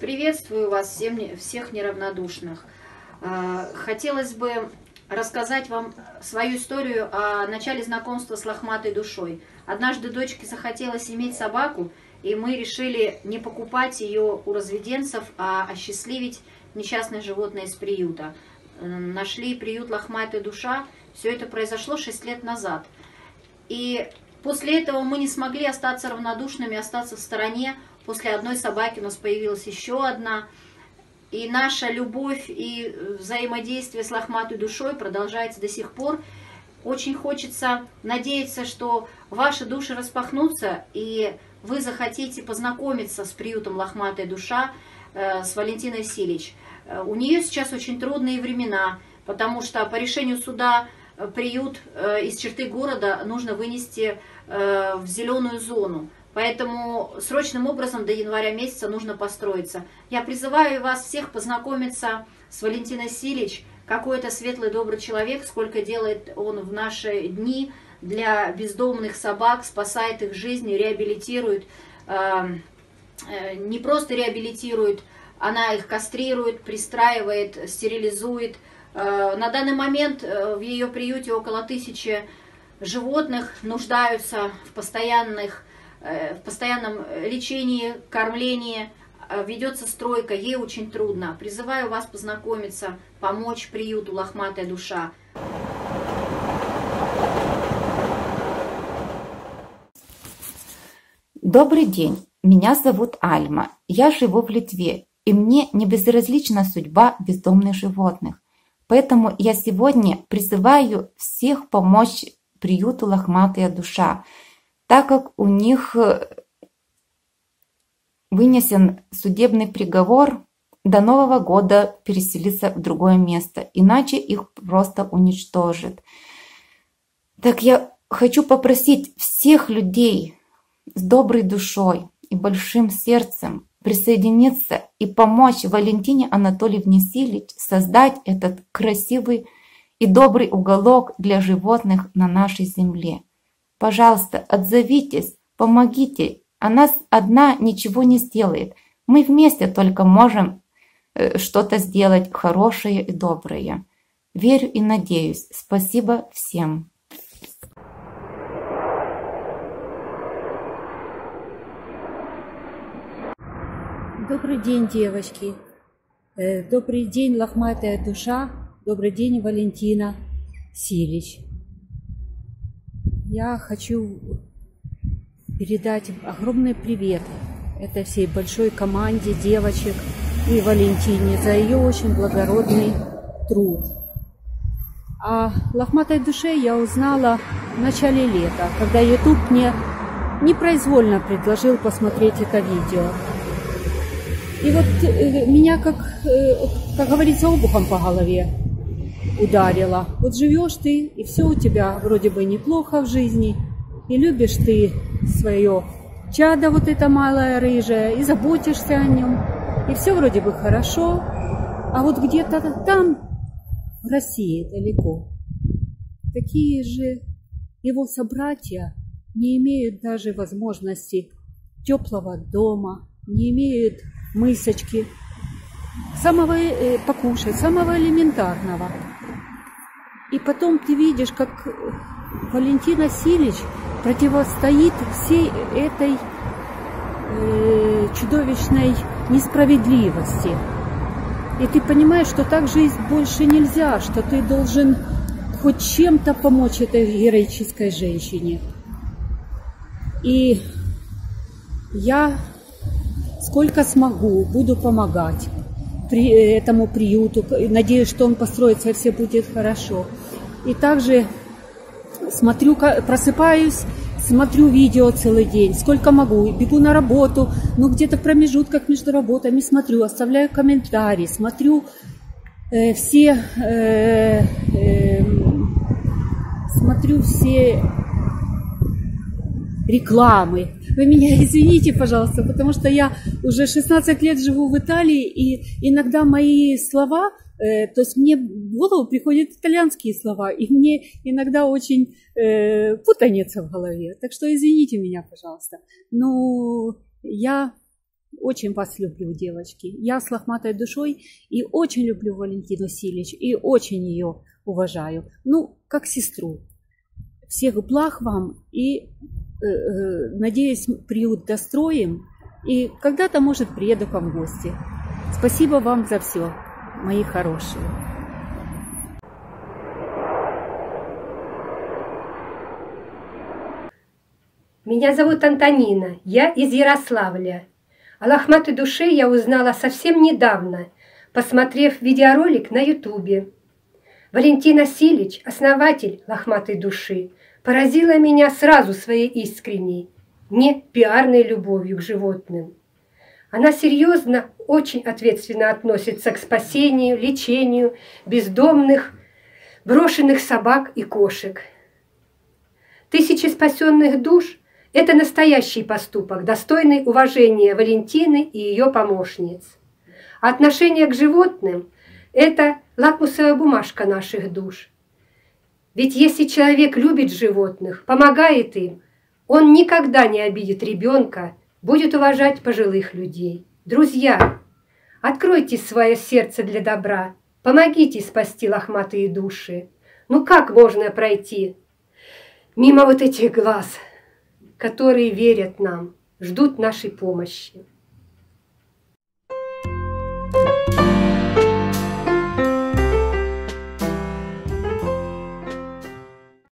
Приветствую вас всем, всех неравнодушных. А, хотелось бы рассказать вам свою историю о начале знакомства с лохматой душой. Однажды дочке захотелось иметь собаку, и мы решили не покупать ее у разведенцев, а осчастливить несчастное животное из приюта. Нашли приют «Лохматая душа». Все это произошло 6 лет назад. И после этого мы не смогли остаться равнодушными, остаться в стороне. После одной собаки у нас появилась еще одна. И наша любовь и взаимодействие с лохматой душой продолжается до сих пор. Очень хочется надеяться, что ваши души распахнутся, и вы захотите познакомиться с приютом «Лохматая душа», э, с Валентиной Силич. Э, у нее сейчас очень трудные времена, потому что по решению суда э, приют из черты города нужно вынести в зеленую зону. Поэтому срочным образом до января месяца нужно построиться. Я призываю вас всех познакомиться с Валентиной Силич, какой это светлый, добрый человек, сколько делает он в наши дни для бездомных собак, спасает их жизни, реабилитирует, эм, э, не просто реабилитирует, она их кастрирует, пристраивает, стерилизует. Э, на данный момент э, в ее приюте около тысячи животных нуждаются в постоянных Э, в постоянном лечении, кормлении, э, ведется стройка, ей очень трудно. Призываю вас познакомиться, помочь приюту «Лохматая душа». Добрый день, меня зовут Альма, я живу в Литве, и мне не безразлична судьба бездомных животных. Поэтому я сегодня призываю всех помочь приюту «Лохматая душа», так как у них э, вынесен судебный приговор до Нового года переселиться в другое место, иначе их просто уничтожат. Так я хочу попросить всех людей с доброй душой и большим сердцем присоединиться и помочь Валентине Анатольевне Силич создать этот красивый и добрый уголок для животных на нашей земле. Пожалуйста, отзовитесь, помогите. Она одна ничего не сделает. Мы вместе только можем э, что-то сделать хорошее и доброе. Верю и надеюсь. Спасибо всем. Добрый день, девочки. Э, добрый день, лохматая душа. Добрый день, Валентина Силич. Я хочу передать огромный привет этой всей большой команде девочек и Валентине за ее очень благородный труд. О лохматой душе я узнала в начале лета, когда YouTube мне непроизвольно предложил посмотреть это видео. И вот э, меня, как, э, как говорится, обухом по голове ударила. Вот живешь ты, и все у тебя вроде бы неплохо в жизни, и любишь ты свое чадо вот это малое рыжее, и заботишься о нем, и все вроде бы хорошо, а вот где-то там, в России далеко, такие же его собратья не имеют даже возможности теплого дома, не имеют мысочки, самого э, покушать, самого элементарного. И потом ты видишь, как Валентина Силич противостоит всей этой э, чудовищной несправедливости. И ты понимаешь, что так жить больше нельзя, что ты должен хоть чем-то помочь этой героической женщине. И я сколько смогу, буду помогать при этому приюту. Надеюсь, что он построится и все будет хорошо. И также смотрю, просыпаюсь, смотрю видео целый день, сколько могу, бегу на работу, но где-то в промежутках между работами смотрю, оставляю комментарии, смотрю э, все, э, э, смотрю все рекламы. Вы меня извините, пожалуйста, потому что я уже 16 лет живу в Италии, и иногда мои слова, э, то есть мне в голову приходят итальянские слова, и мне иногда очень э, путаница в голове. Так что извините меня, пожалуйста. Но я очень вас люблю, девочки. Я с лохматой душой и очень люблю Валентину Силич, и очень ее уважаю. Ну, как сестру. Всех благ вам и, надеюсь, приют достроим. И когда-то, может, приеду к вам в гости. Спасибо вам за все, мои хорошие. Меня зовут Антонина, я из Ярославля. О лохматой душе я узнала совсем недавно, посмотрев видеоролик на ютубе. Валентина Силич, основатель лохматой души, поразила меня сразу своей искренней, не пиарной любовью к животным. Она серьезно, очень ответственно относится к спасению, лечению бездомных, брошенных собак и кошек. Тысячи спасенных душ – это настоящий поступок, достойный уважения Валентины и ее помощниц. Отношение к животным – это лакмусовая бумажка наших душ. Ведь если человек любит животных, помогает им, он никогда не обидит ребенка, будет уважать пожилых людей. Друзья, откройте свое сердце для добра, помогите спасти лохматые души. Ну как можно пройти мимо вот этих глаз, которые верят нам, ждут нашей помощи?